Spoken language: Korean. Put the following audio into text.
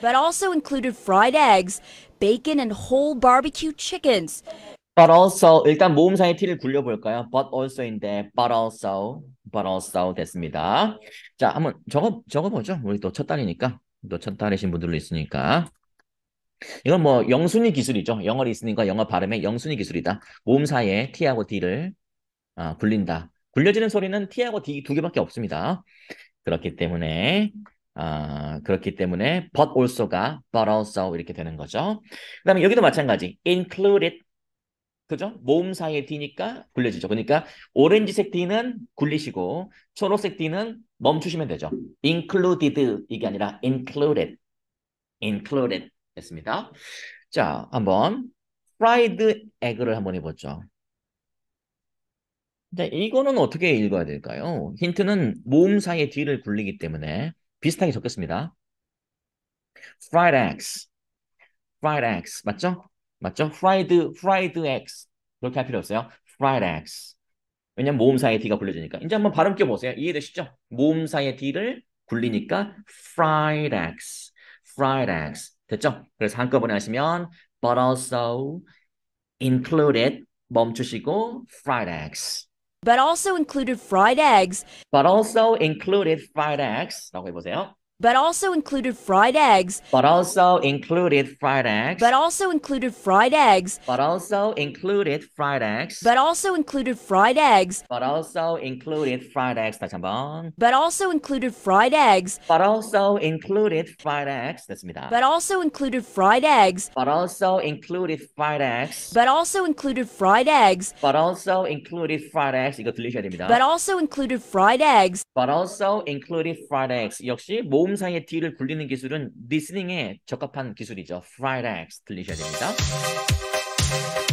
but also included fried eggs, bacon, and whole barbecue chickens. But also 일단 모음사의 t를 굴려볼까요? But also인데 but also, but also 됐습니다. 자, 한번 적어 적어보죠. 우리 또첫 달이니까 또첫 달이신 분들도 있으니까. 이건 뭐 영순위 기술이죠. 영어 리스닝과 영어 발음의 영순위 기술이다. 모음사의 t하고 d를 아, 굴린다. 굴려지는 소리는 t하고 d 두 개밖에 없습니다. 그렇기 때문에 아, 그렇기 때문에 but also가 but also 이렇게 되는 거죠. 그 다음에 여기도 마찬가지. included 그죠? 모음사의 D니까 굴려지죠. 그러니까 오렌지색 D는 굴리시고 초록색 D는 멈추시면 되죠. included 이게 아니라 included. included 됐습니다. 자, 한번 fried egg를 한번 해보죠. 자, 이거는 어떻게 읽어야 될까요? 힌트는 모음사의 D를 굴리기 때문에 비슷하게 적겠습니다. fried eggs. fried eggs. 맞죠? 맞죠? fried, fried eggs. 그렇게 할 필요 없어요. fried eggs. 왜냐면 모음사의 D가 굴려지니까. 이제 한번 발음 껴보세요. 이해되시죠? 모음사의 D를 굴리니까 fried eggs. fried eggs. 됐죠? 그래서 한꺼번에 하시면 but also included 멈추시고 fried eggs. but also included fried eggs. But also included fried eggs. 當佢冇寫。but also included fried eggs, but also included fried eggs. but also included fried eggs, but also included fried eggs. but also included fried eggs, but also included fried eggs. 다시 한번. but also included fried eggs, but also included fried eggs. 됐습니다. but also included fried eggs, but also included fried eggs. but also included fried eggs, but also included fried eggs. 이거 들리셔야 됩니다. but also included fried eggs, but also included fried eggs. 역시 모 음사의 D를 굴리는 기술은 리스닝에 적합한 기술이죠. fried eggs 들리셔야 됩니다.